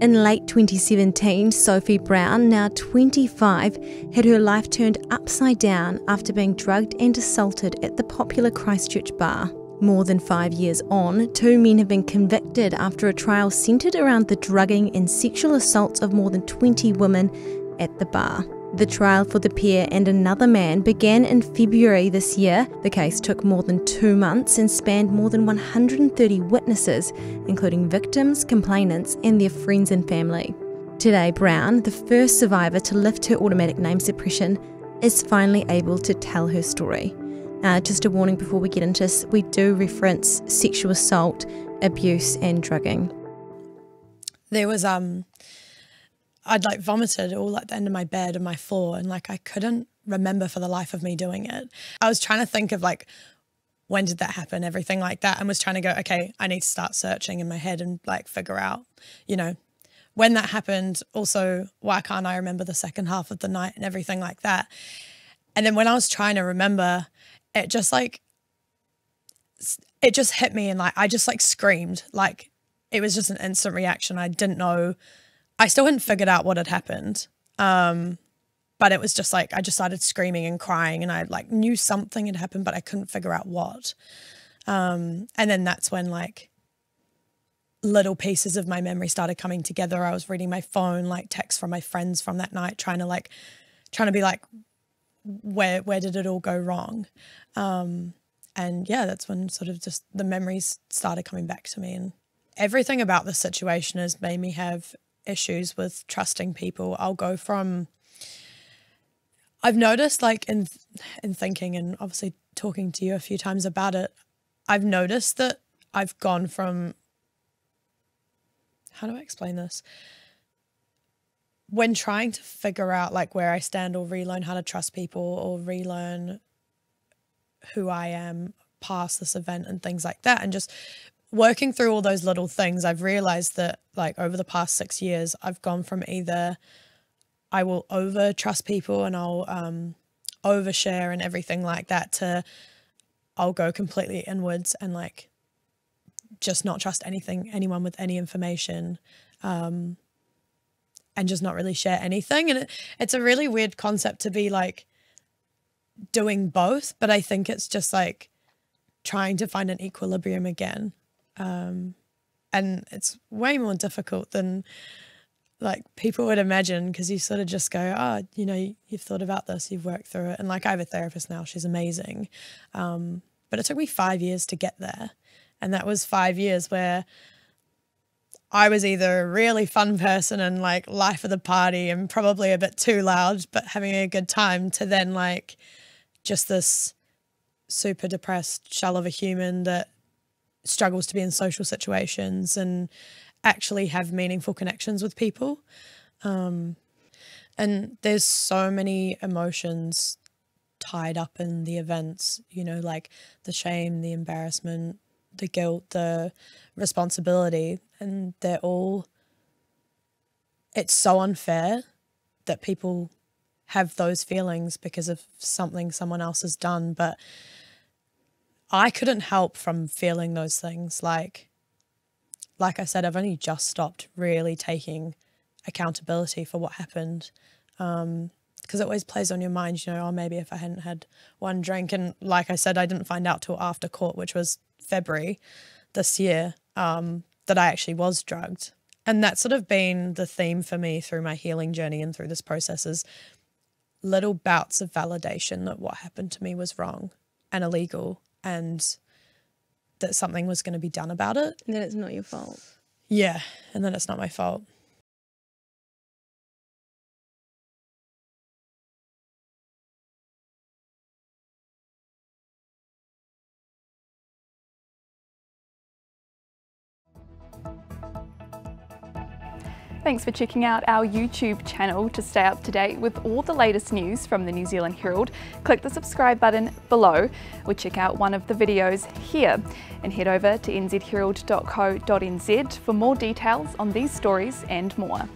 In late 2017, Sophie Brown, now 25, had her life turned upside down after being drugged and assaulted at the popular Christchurch bar. More than five years on, two men have been convicted after a trial centred around the drugging and sexual assaults of more than 20 women at the bar. The trial for the pair and another man began in February this year. The case took more than two months and spanned more than 130 witnesses, including victims, complainants, and their friends and family. Today, Brown, the first survivor to lift her automatic name suppression, is finally able to tell her story. Uh, just a warning before we get into this, we do reference sexual assault, abuse, and drugging. There was um I'd like vomited all at the end of my bed and my floor and like I couldn't remember for the life of me doing it. I was trying to think of like when did that happen, everything like that, and was trying to go, okay, I need to start searching in my head and like figure out, you know, when that happened. Also, why can't I remember the second half of the night and everything like that? And then when I was trying to remember, it just like, it just hit me and like, I just like screamed. Like, it was just an instant reaction. I didn't know I still hadn't figured out what had happened. Um, but it was just like I just started screaming and crying, and I like knew something had happened, but I couldn't figure out what. Um, and then that's when like little pieces of my memory started coming together. I was reading my phone, like texts from my friends from that night, trying to like trying to be like, where where did it all go wrong? Um, and yeah, that's when sort of just the memories started coming back to me, and everything about the situation has made me have issues with trusting people. I'll go from I've noticed like in in thinking and obviously talking to you a few times about it, I've noticed that I've gone from how do I explain this? When trying to figure out like where I stand or relearn how to trust people or relearn who I am past this event and things like that and just working through all those little things, I've realized that like over the past six years, I've gone from either I will over trust people and I'll um, overshare and everything like that to I'll go completely inwards and like just not trust anything, anyone with any information. Um, and just not really share anything. And it, it's a really weird concept to be like doing both, but I think it's just like trying to find an equilibrium again. Um, and it's way more difficult than like people would imagine because you sort of just go, oh, you know, you've thought about this, you've worked through it. And like I have a therapist now, she's amazing. Um, but it took me five years to get there. And that was five years where I was either a really fun person and like life of the party and probably a bit too loud, but having a good time to then like just this super depressed shell of a human that struggles to be in social situations and actually have meaningful connections with people. Um, and there's so many emotions tied up in the events, you know, like the shame, the embarrassment, the guilt, the responsibility, and they're all, it's so unfair that people have those feelings because of something someone else has done. But I couldn't help from feeling those things. Like, like I said, I've only just stopped really taking accountability for what happened. Um, because it always plays on your mind, you know, oh, maybe if I hadn't had one drink. And like I said, I didn't find out till after court, which was February this year, um, that I actually was drugged. And that's sort of been the theme for me through my healing journey and through this process is little bouts of validation that what happened to me was wrong and illegal and that something was going to be done about it. And then it's not your fault. Yeah. And then it's not my fault. Thanks for checking out our YouTube channel to stay up to date with all the latest news from the New Zealand Herald. Click the subscribe button below or check out one of the videos here and head over to nzherald.co.nz for more details on these stories and more.